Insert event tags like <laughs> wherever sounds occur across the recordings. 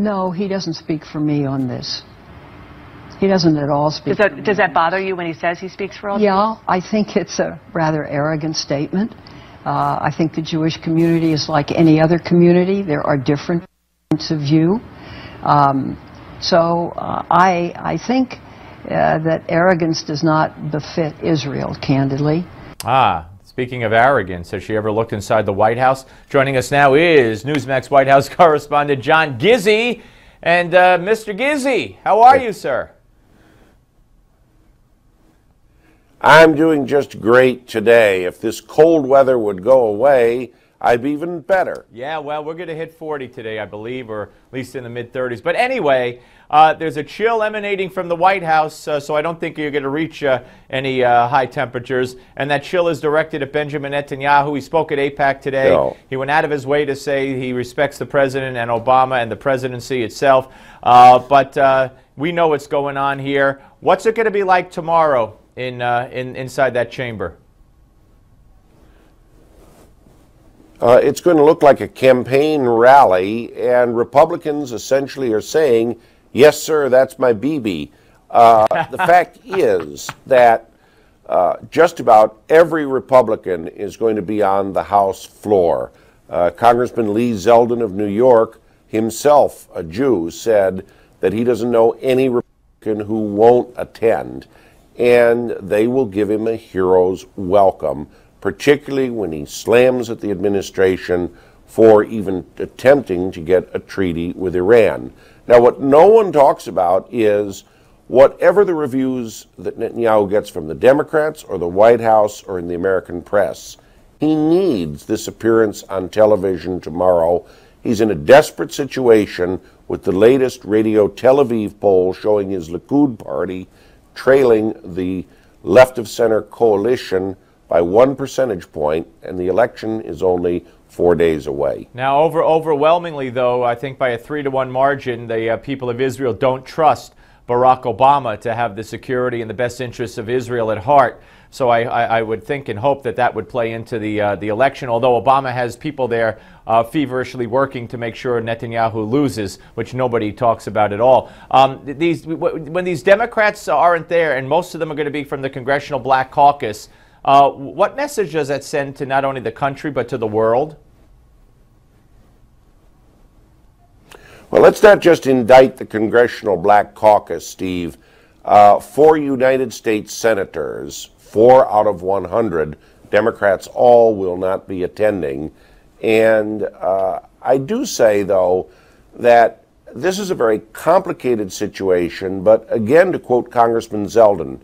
No, he doesn't speak for me on this. He doesn't at all speak. Does that, does that bother you when he says he speaks for all Yeah, I think it's a rather arrogant statement. Uh, I think the Jewish community is like any other community. There are different points of view. Um, so uh, I, I think uh, that arrogance does not befit Israel, candidly. Ah, speaking of arrogance, has she ever looked inside the White House? Joining us now is Newsmax White House <laughs> correspondent John Gizzi. And uh, Mr. Gizzi, how are you, sir? I'm doing just great today. If this cold weather would go away, I'd be even better. Yeah, well, we're going to hit 40 today, I believe, or at least in the mid 30s. But anyway, uh, there's a chill emanating from the White House, uh, so I don't think you're going to reach uh, any uh, high temperatures. And that chill is directed at Benjamin Netanyahu. He spoke at AIPAC today. No. He went out of his way to say he respects the president and Obama and the presidency itself. Uh, but uh, we know what's going on here. What's it going to be like tomorrow in, in inside that chamber? Uh, it's going to look like a campaign rally, and Republicans essentially are saying, Yes, sir, that's my Bibi. Uh, the <laughs> fact is that uh, just about every Republican is going to be on the House floor. Uh, Congressman Lee Zeldin of New York, himself a Jew, said that he doesn't know any Republican who won't attend, and they will give him a hero's welcome particularly when he slams at the administration for even attempting to get a treaty with Iran. Now, what no one talks about is whatever the reviews that Netanyahu gets from the Democrats or the White House or in the American press, he needs this appearance on television tomorrow. He's in a desperate situation with the latest Radio Tel Aviv poll showing his Likud party trailing the left of center coalition by one percentage point, and the election is only four days away. Now, over overwhelmingly, though, I think by a three to one margin, the uh, people of Israel don't trust Barack Obama to have the security and the best interests of Israel at heart. So I, I, I would think and hope that that would play into the uh, the election. Although Obama has people there uh, feverishly working to make sure Netanyahu loses, which nobody talks about at all. Um, these when these Democrats aren't there, and most of them are going to be from the Congressional Black Caucus. Uh, what message does that send to not only the country but to the world? Well, let's not just indict the Congressional Black Caucus, Steve. Uh, four United States senators, four out of 100, Democrats all will not be attending. And uh, I do say, though, that this is a very complicated situation, but again, to quote Congressman Zeldin,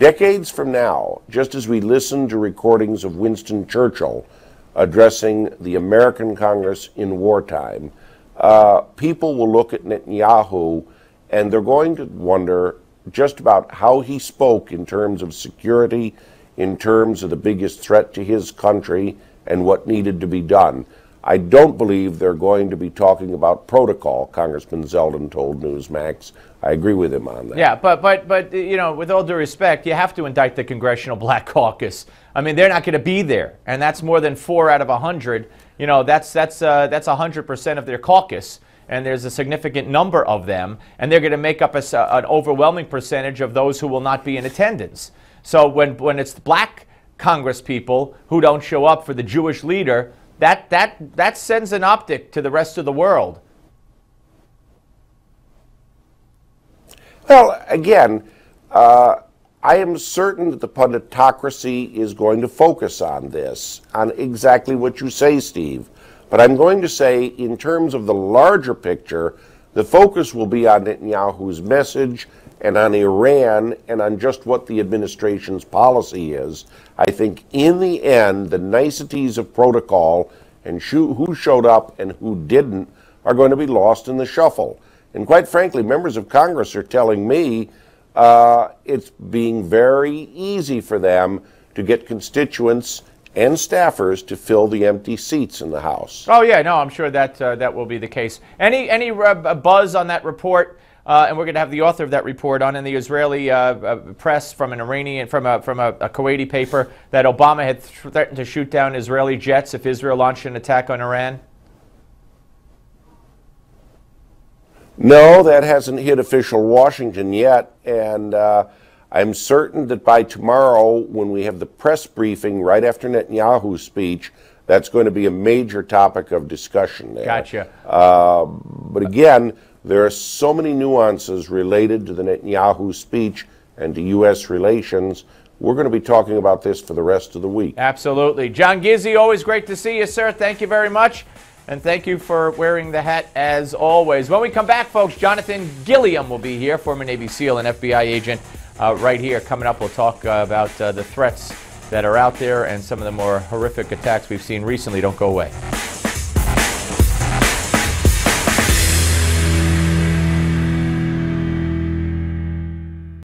Decades from now, just as we listen to recordings of Winston Churchill addressing the American Congress in wartime, uh, people will look at Netanyahu and they're going to wonder just about how he spoke in terms of security, in terms of the biggest threat to his country, and what needed to be done. I don't believe they're going to be talking about protocol, Congressman Zeldin told Newsmax. I agree with him on that. Yeah, but but but you know, with all due respect, you have to indict the Congressional Black Caucus. I mean, they're not going to be there, and that's more than four out of a hundred. You know, that's that's uh, that's a hundred percent of their caucus, and there's a significant number of them, and they're going to make up a, an overwhelming percentage of those who will not be in attendance. So when when it's the black Congress people who don't show up for the Jewish leader that, that, that sends an optic to the rest of the world. Well, again, uh, I am certain that the punditocracy is going to focus on this, on exactly what you say, Steve. But I'm going to say, in terms of the larger picture, the focus will be on Netanyahu's message and on Iran and on just what the administration's policy is. I think in the end, the niceties of protocol and who showed up and who didn't are going to be lost in the shuffle. And quite frankly, members of Congress are telling me uh, it's being very easy for them to get constituents and staffers to fill the empty seats in the House. Oh yeah, no, I'm sure that uh, that will be the case. Any any uh, buzz on that report? Uh, and we're going to have the author of that report on in the Israeli uh, uh, press from an Iranian, from a from a, a Kuwaiti paper that Obama had threatened to shoot down Israeli jets if Israel launched an attack on Iran. No, that hasn't hit official Washington yet, and uh, I'm certain that by tomorrow, when we have the press briefing right after Netanyahu's speech, that's going to be a major topic of discussion there. Gotcha. Uh, but again, there are so many nuances related to the Netanyahu speech and to U.S. relations. We're going to be talking about this for the rest of the week. Absolutely. John Gizzi, always great to see you, sir. Thank you very much. And thank you for wearing the hat as always. When we come back, folks, Jonathan Gilliam will be here, former Navy SEAL and FBI agent, uh, right here. Coming up, we'll talk uh, about uh, the threats that are out there and some of the more horrific attacks we've seen recently. Don't go away.